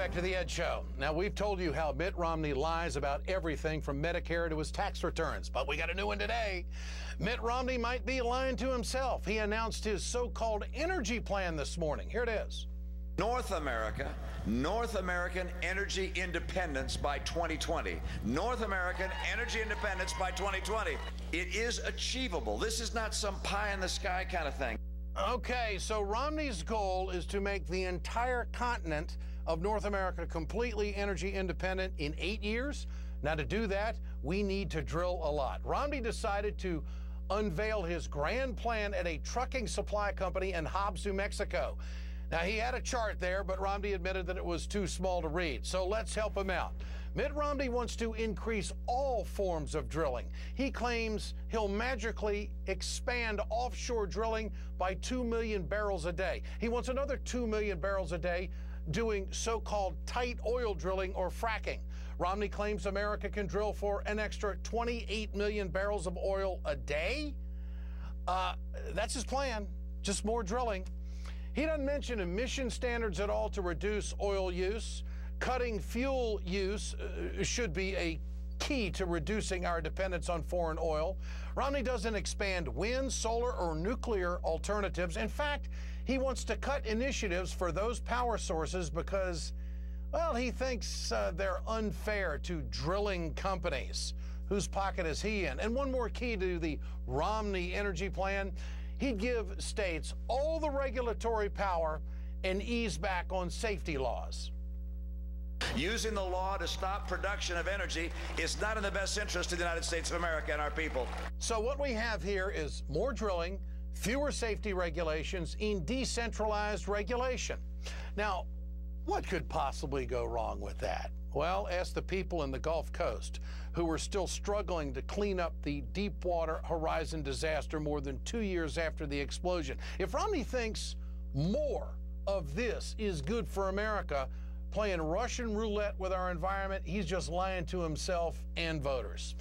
back to the Ed Show. Now, we've told you how Mitt Romney lies about everything from Medicare to his tax returns, but we got a new one today. Mitt Romney might be lying to himself. He announced his so called energy plan this morning. Here it is. North America, North American energy independence by 2020. North American energy independence by 2020. It is achievable. This is not some pie in the sky kind of thing. Okay, so Romney's goal is to make the entire continent of North America completely energy independent in eight years. Now, to do that, we need to drill a lot. Romney decided to unveil his grand plan at a trucking supply company in Hobbs, New Mexico. Now, he had a chart there, but Romney admitted that it was too small to read. So let's help him out. Mitt Romney wants to increase all forms of drilling. He claims he'll magically expand offshore drilling by 2 million barrels a day. He wants another 2 million barrels a day doing so called tight oil drilling or fracking. Romney claims America can drill for an extra 28 million barrels of oil a day. Uh, that's his plan, just more drilling. He doesn't mention emission standards at all to reduce oil use. Cutting fuel use uh, should be a key to reducing our dependence on foreign oil. Romney doesn't expand wind, solar, or nuclear alternatives. In fact, he wants to cut initiatives for those power sources because, well, he thinks uh, they're unfair to drilling companies. Whose pocket is he in? And one more key to the Romney energy plan he'd give states all the regulatory power and ease back on safety laws. Using the law to stop production of energy is not in the best interest of the United States of America and our people. So, what we have here is more drilling, fewer safety regulations, in decentralized regulation. Now, what could possibly go wrong with that? Well, ask the people in the Gulf Coast who are still struggling to clean up the Deepwater Horizon disaster more than two years after the explosion. If Romney thinks more of this is good for America, playing Russian roulette with our environment, he's just lying to himself and voters.